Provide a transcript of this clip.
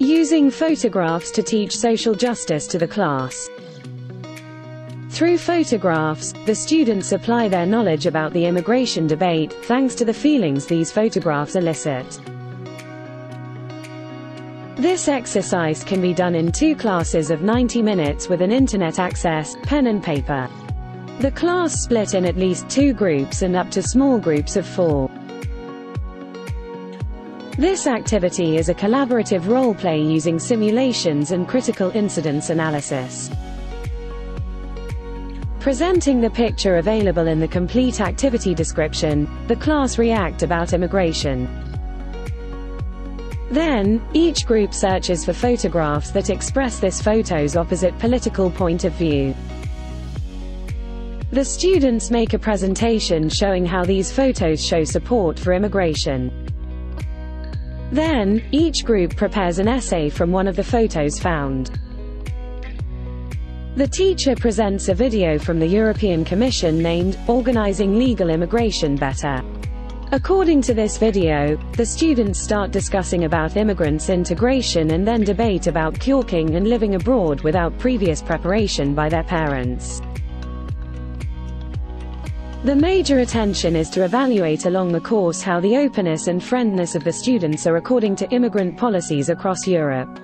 Using photographs to teach social justice to the class. Through photographs, the students apply their knowledge about the immigration debate, thanks to the feelings these photographs elicit. This exercise can be done in two classes of 90 minutes with an internet access, pen and paper. The class split in at least two groups and up to small groups of four. This activity is a collaborative role-play using simulations and critical incidence analysis. Presenting the picture available in the complete activity description, the class react about immigration. Then, each group searches for photographs that express this photo's opposite political point of view. The students make a presentation showing how these photos show support for immigration. Then, each group prepares an essay from one of the photos found. The teacher presents a video from the European Commission named, Organizing Legal Immigration Better. According to this video, the students start discussing about immigrants' integration and then debate about kyorking and living abroad without previous preparation by their parents. The major attention is to evaluate along the course how the openness and friendness of the students are according to immigrant policies across Europe.